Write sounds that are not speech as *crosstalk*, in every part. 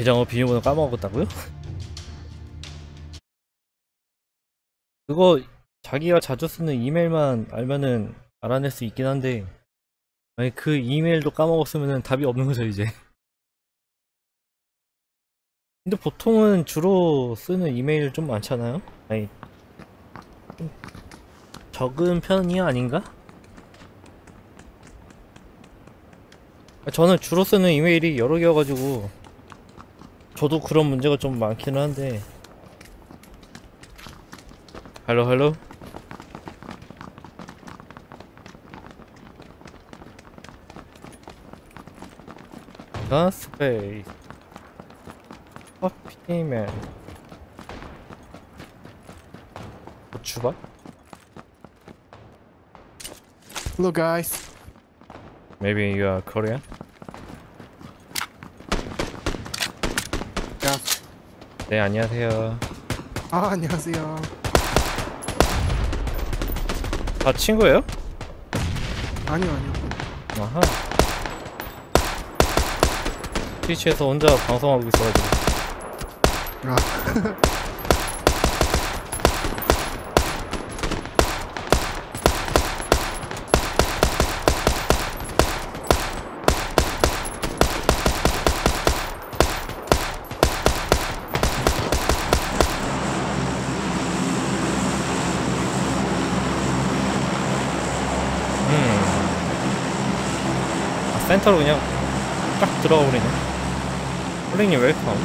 계정어 비밀번호 까먹었다고요? 그거 자기가 자주 쓰는 이메일만 알면은 알아낼 수 있긴 한데 아니 그 이메일도 까먹었으면은 답이 없는 거죠 이제 *laughs* 근데 보통은 주로 쓰는 이메일 좀 많잖아요? 아니 좀 적은 편이 아닌가? 저는 주로 쓰는 이메일이 여러 개여가지고 저도 그런 문제가 좀 많기는 한데 할로 할로 가스페이스 커피맨 고추밥? Hello guys. Maybe you are Korean? 야. 네 안녕하세요 아 안녕하세요. 아 친구예요? 아니요 아니요. 아하 트위치에서 혼자 방송하고 있어가지고 아 *laughs* 음. 아, 센터로 그냥 딱 들어가 버리네. 홀링님 웰컴.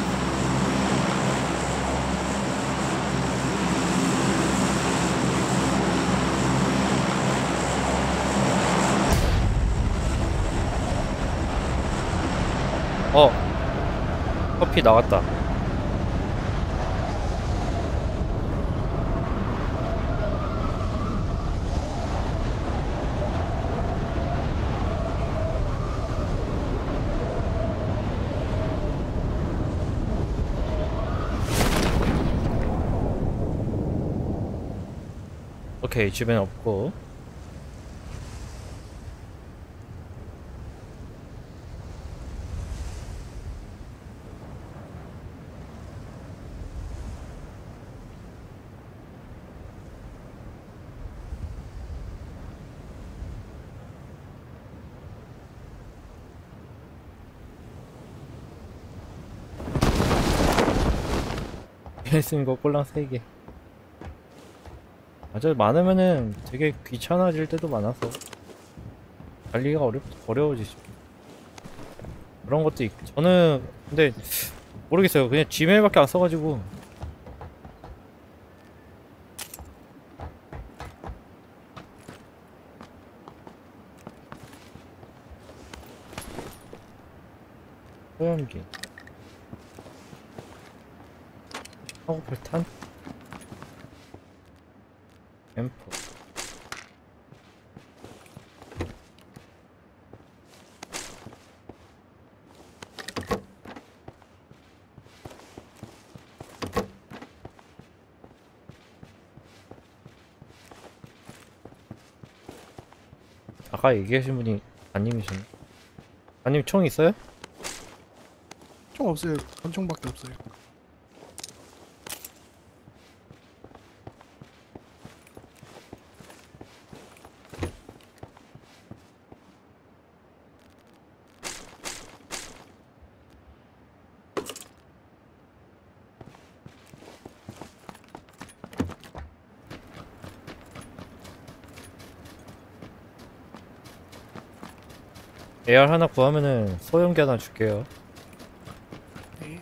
어. 커피 나왔다. 오케이, 주변 없고. *laughs* 했으니 거 꼴랑 3개. 맞아 많으면은 되게 귀찮아질 때도 많아서 관리가 어렵 어려워지죠. 그런 것도 있고 저는 근데 모르겠어요. 그냥 지메일밖에 안 써가지고 소염기 사고팔탄 엠포 아까 얘기하신 분이 아님이셨네 아님 총 있어요? 총 없어요. 권총밖에 없어요. AR 하나 구하면은 소형기 하나 줄게요 네.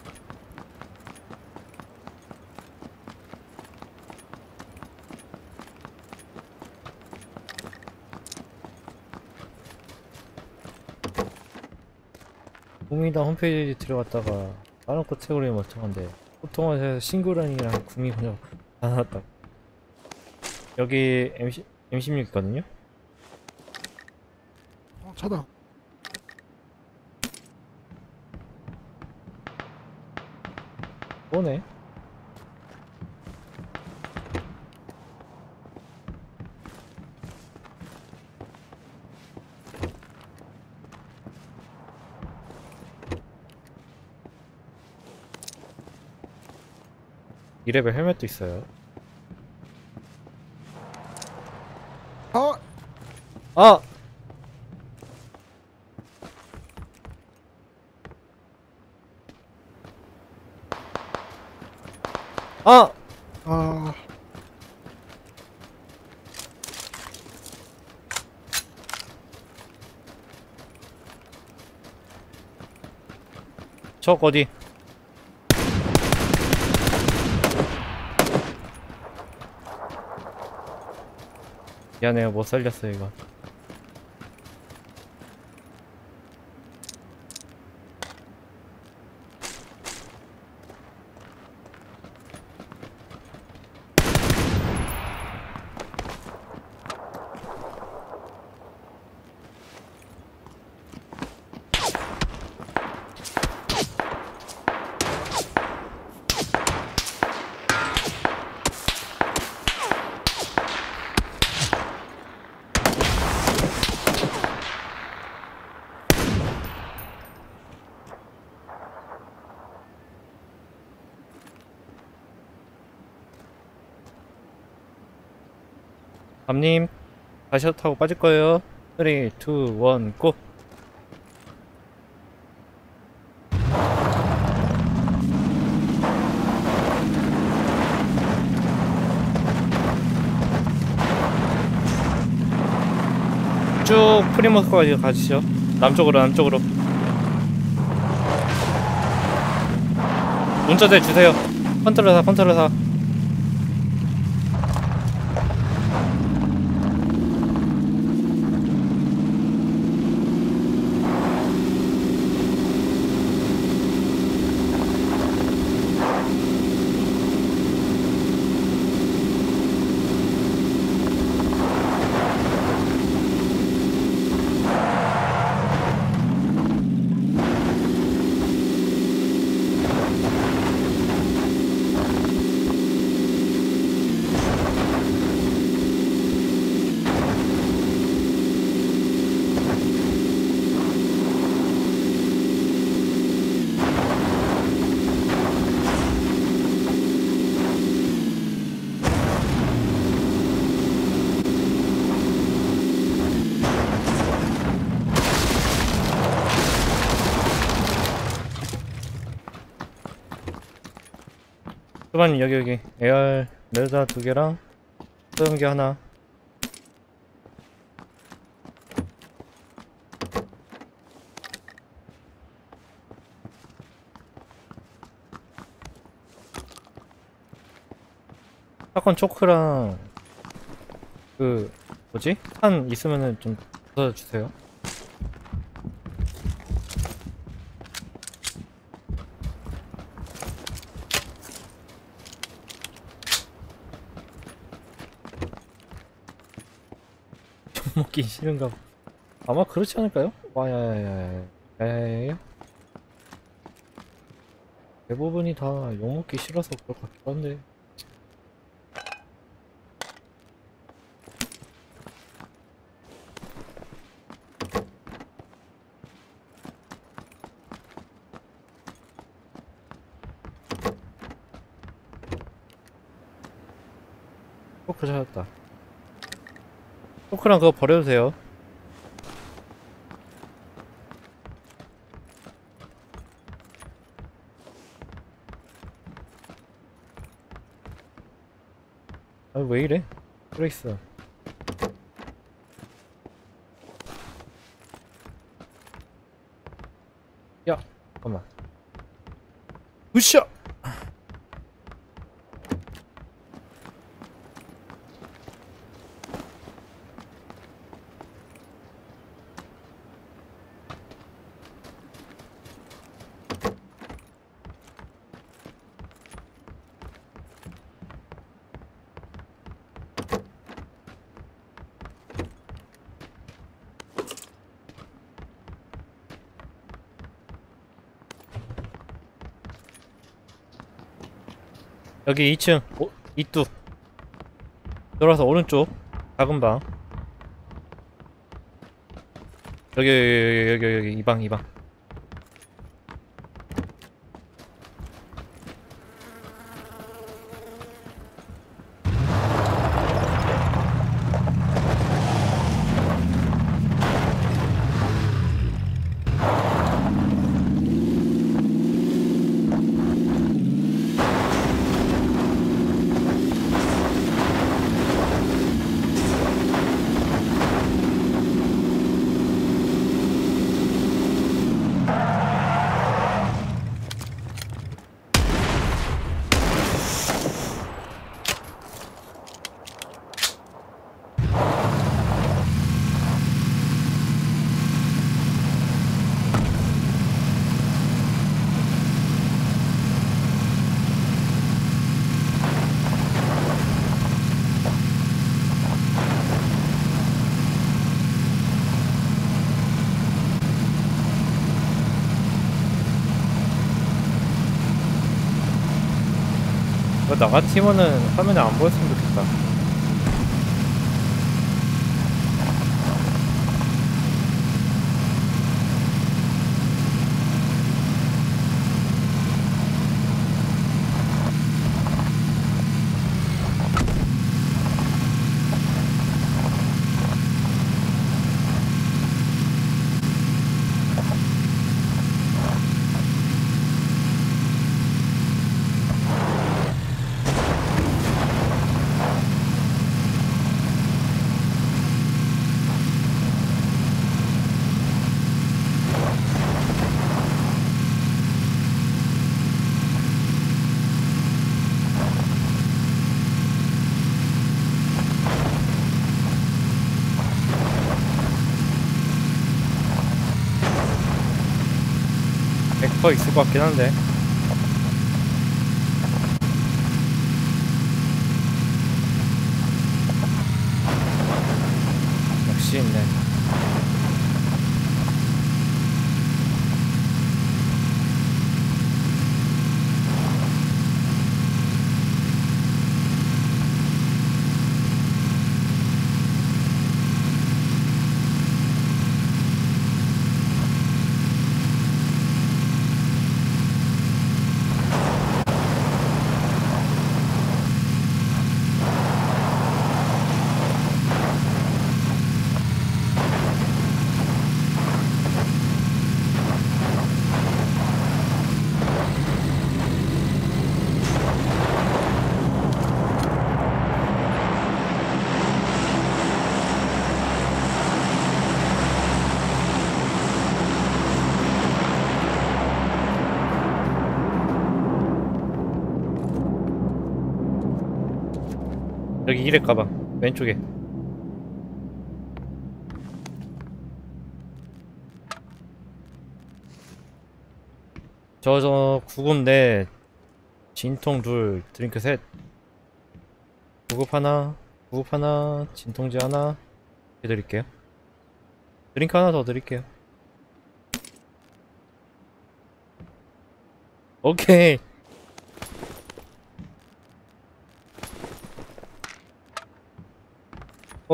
구미다 홈페이지 들어갔다가 다른 카테고리 멀쩡한데 보통은 싱글런이랑 구미 그냥 다 나왔다 여기 MC, M16 있거든요? 어, 차다. 오네 이레벨 헬멧도 있어요 어! 아! 아! 아, 적 어디? 미안해요 못 살렸어 이거 감님 다시 타고 빠질 거예요. 3, 2, 1, 고! 쭉 프리머스까지 가시죠 남쪽으로 남쪽으로. 운전대 주세요. 컨트롤 사 컨트롤 사 소반님 여기 여기 AR 레다 두 개랑 소형기 하나 사건 초크랑 그 뭐지? 탄 있으면은 좀 주세요. *laughs* 먹기 싫은가 봐. 아마 그렇지 않을까요? 와야야야야야야야 대부분이 다 욕먹기 싫어서 그럴 것 같기도 한데 포크 찾았다 포크랑 그거 버려도 돼요. 아 왜 이래? 들어있어 야 잠깐만. 으쌰 여기 2층 오, 이뚝 돌아서 오른쪽 작은 방. 여기 여기 여기 여기 이방 이방 이거 나 같으면은 화면에 안 보였으면 좋겠다. 백퍼 있을 것 같긴 한데. 역시 있네. 여기 이래 가방 왼쪽에. 저저 구급인데 진통 둘. 드링크 셋. 구급 하나 구급 하나 진통제 하나 해드릴게요. 드링크 하나 더 드릴게요. 오케이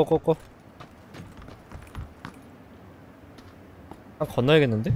꼬꼬꼬 아 건너야겠는데?